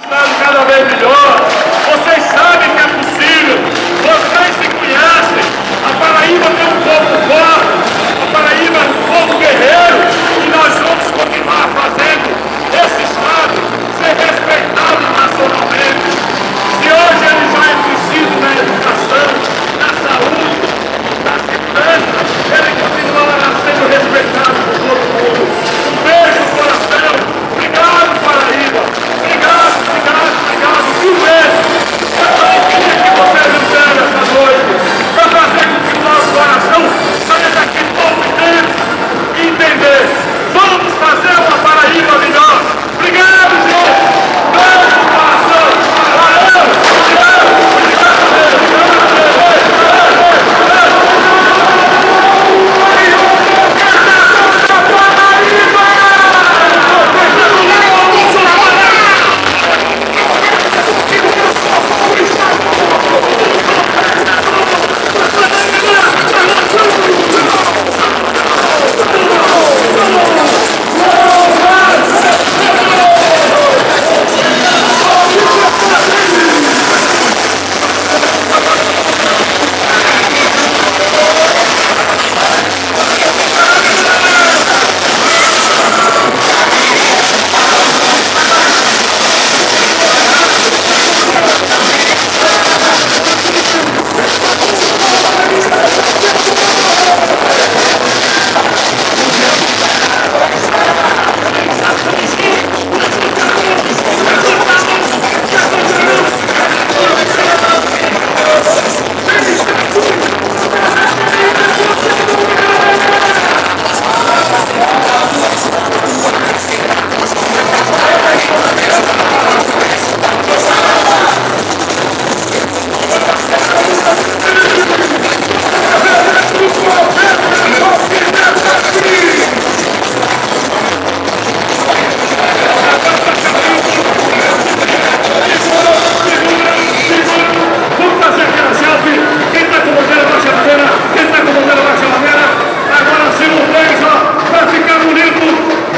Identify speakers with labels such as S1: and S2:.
S1: Estado cada vez melhor. Vocês sabem